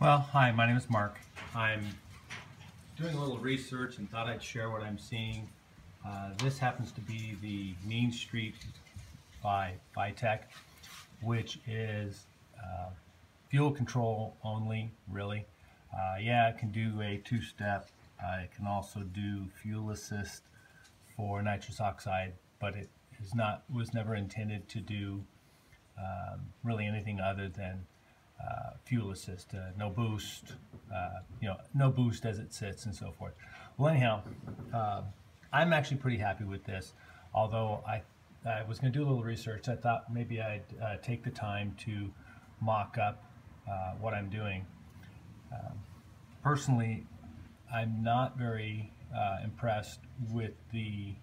Well, hi, my name is Mark. I'm doing a little research and thought I'd share what I'm seeing. Uh, this happens to be the Mean Street by FiTech, which is uh, fuel control only, really. Uh, yeah, it can do a two-step. Uh, it can also do fuel assist for nitrous oxide, but it is not was never intended to do um, really anything other than uh, fuel assist, uh, no boost, uh, you know, no boost as it sits and so forth. Well, anyhow, uh, I'm actually pretty happy with this. Although I, I was going to do a little research, I thought maybe I'd uh, take the time to mock up uh, what I'm doing. Um, personally, I'm not very impressed with the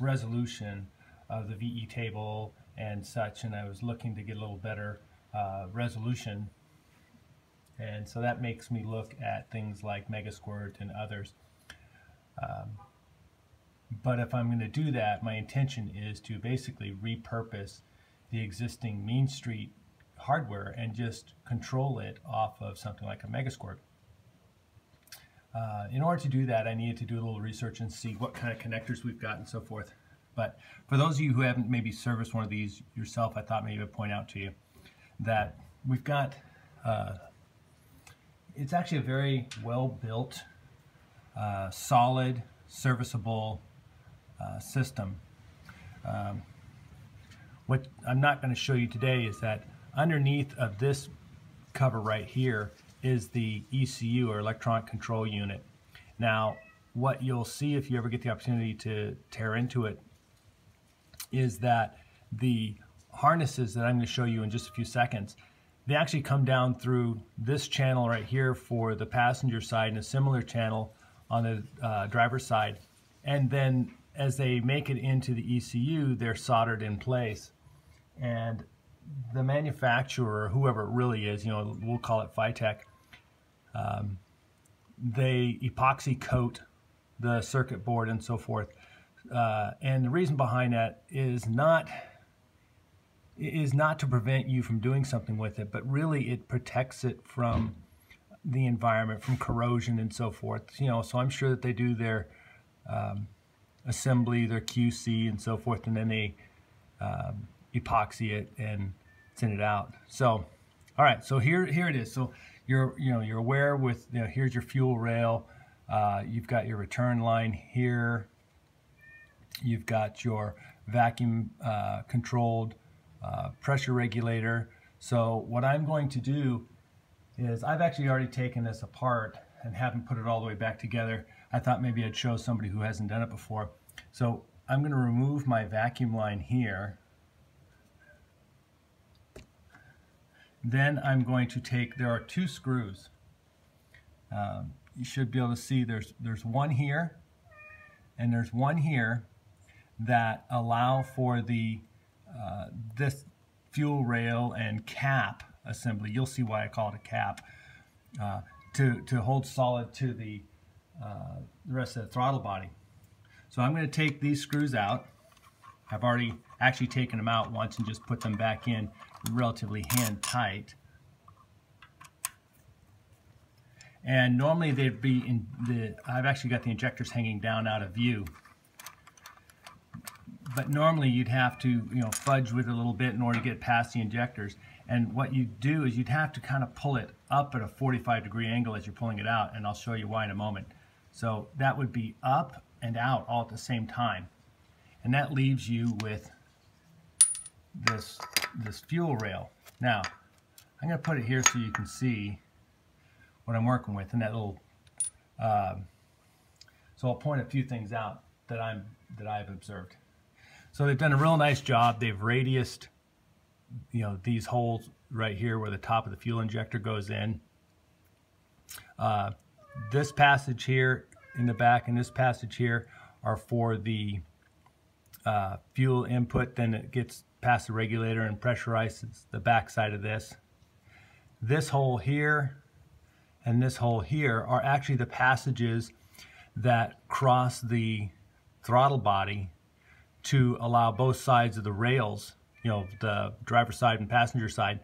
resolution of the VE table and such, and I was looking to get a little better uh, resolution. And so that makes me look at things like Megasquirt and others. Um, but if I'm going to do that, my intention is to basically repurpose the existing Mean Street hardware and just control it off of something like a Megasquirt. Uh, in order to do that, I needed to do a little research and see what kind of connectors we've got and so forth. But for those of you who haven't maybe serviced one of these yourself, I thought maybe I'd point out to you that we've got, uh, it's actually a very well-built, uh, solid, serviceable uh, system. Um, what I'm not going to show you today is that underneath of this cover right here is the ECU or electronic control unit. Now, what you'll see if you ever get the opportunity to tear into it is that the harnesses that I'm going to show you in just a few seconds, they actually come down through this channel right here for the passenger side and a similar channel on the uh, driver's side. And then as they make it into the ECU, they're soldered in place. And the manufacturer, whoever it really is, you know, we'll call it FiTech, um, they epoxy coat the circuit board and so forth uh, and the reason behind that is not is not to prevent you from doing something with it, but really it protects it from the environment, from corrosion and so forth. You know, so I'm sure that they do their um, assembly, their QC and so forth, and then they um, epoxy it and send it out. So, all right, so here here it is. So you're you know you're aware with you know here's your fuel rail. Uh, you've got your return line here You've got your vacuum uh, controlled uh, pressure regulator. So what I'm going to do is I've actually already taken this apart and haven't put it all the way back together. I thought maybe I'd show somebody who hasn't done it before. So I'm going to remove my vacuum line here. Then I'm going to take, there are two screws. Um, you should be able to see there's, there's one here and there's one here that allow for the uh, this fuel rail and cap assembly. You'll see why I call it a cap uh, to to hold solid to the uh, the rest of the throttle body. So I'm going to take these screws out. I've already actually taken them out once and just put them back in relatively hand tight. And normally they'd be in the, I've actually got the injectors hanging down out of view but normally you'd have to you know fudge with it a little bit in order to get past the injectors. And what you do is you'd have to kind of pull it up at a 45 degree angle as you're pulling it out and I'll show you why in a moment. So that would be up and out all at the same time. And that leaves you with this this fuel rail. Now I'm going to put it here so you can see what I'm working with in that little uh, so I'll point a few things out that I'm that I've observed so they've done a real nice job. They've radiused, you know, these holes right here where the top of the fuel injector goes in. Uh, this passage here in the back and this passage here are for the uh, fuel input. Then it gets past the regulator and pressurizes the back side of this. This hole here and this hole here are actually the passages that cross the throttle body to allow both sides of the rails, you know, the driver side and passenger side,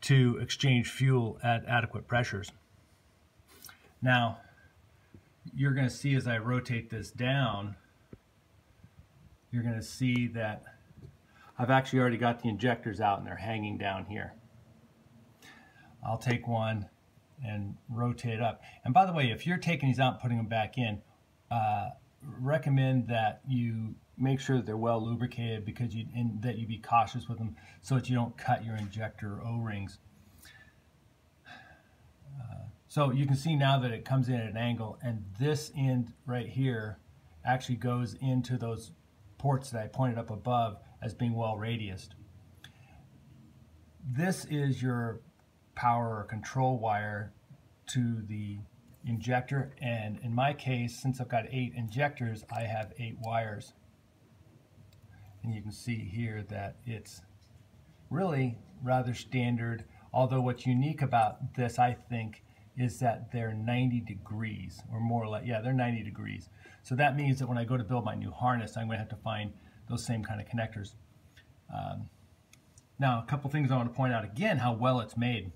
to exchange fuel at adequate pressures. Now, you're going to see as I rotate this down, you're going to see that I've actually already got the injectors out and they're hanging down here. I'll take one and rotate up. And by the way, if you're taking these out and putting them back in, uh, recommend that you make sure that they're well lubricated because you and that you be cautious with them so that you don't cut your injector O-rings. Uh, so you can see now that it comes in at an angle and this end right here actually goes into those ports that I pointed up above as being well radiused. This is your power or control wire to the injector and in my case since I've got eight injectors I have eight wires and you can see here that it's really rather standard although what's unique about this I think is that they're 90 degrees or more or less yeah they're 90 degrees. So that means that when I go to build my new harness I'm going to have to find those same kind of connectors. Um, now a couple things I want to point out again how well it's made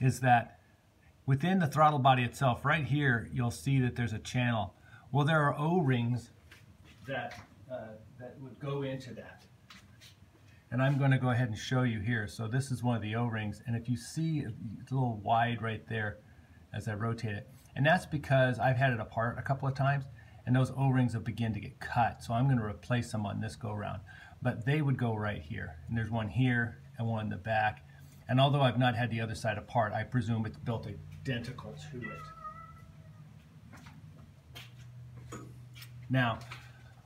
is that within the throttle body itself right here you'll see that there's a channel. Well there are O-rings that Uh, that would go into that. And I'm going to go ahead and show you here. So this is one of the O-rings, and if you see it's a little wide right there as I rotate it. And that's because I've had it apart a couple of times, and those O-rings have begin to get cut. So I'm going to replace them on this go-round. But they would go right here. And there's one here and one in the back. And although I've not had the other side apart, I presume it's built identical to it. Now,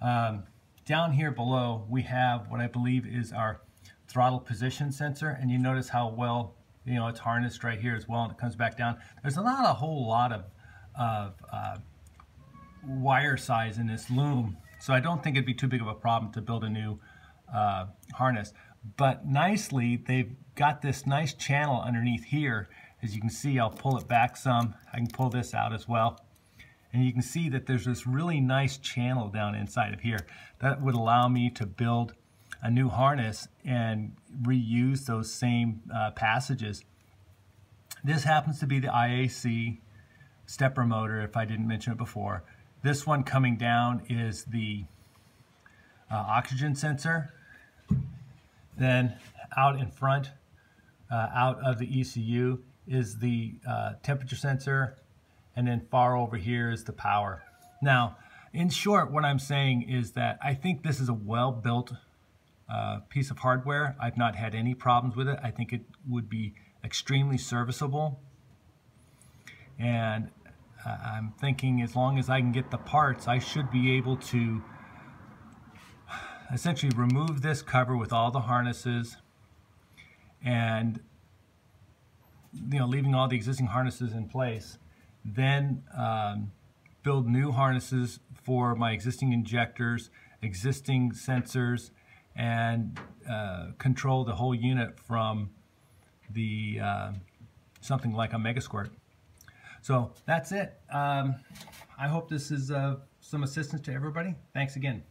um, down here below, we have what I believe is our throttle position sensor, and you notice how well, you know, it's harnessed right here as well, and it comes back down. There's not a whole lot of, of uh, wire size in this loom, so I don't think it'd be too big of a problem to build a new uh, harness. But nicely, they've got this nice channel underneath here. As you can see, I'll pull it back some. I can pull this out as well. And you can see that there's this really nice channel down inside of here that would allow me to build a new harness and reuse those same uh, passages. This happens to be the IAC stepper motor, if I didn't mention it before. This one coming down is the uh, oxygen sensor. Then out in front, uh, out of the ECU, is the uh, temperature sensor and then far over here is the power. Now, in short, what I'm saying is that I think this is a well-built uh, piece of hardware. I've not had any problems with it. I think it would be extremely serviceable. And uh, I'm thinking as long as I can get the parts, I should be able to essentially remove this cover with all the harnesses and you know leaving all the existing harnesses in place then um, build new harnesses for my existing injectors, existing sensors, and uh, control the whole unit from the uh, something like a Megasquirt. So that's it. Um, I hope this is uh, some assistance to everybody. Thanks again.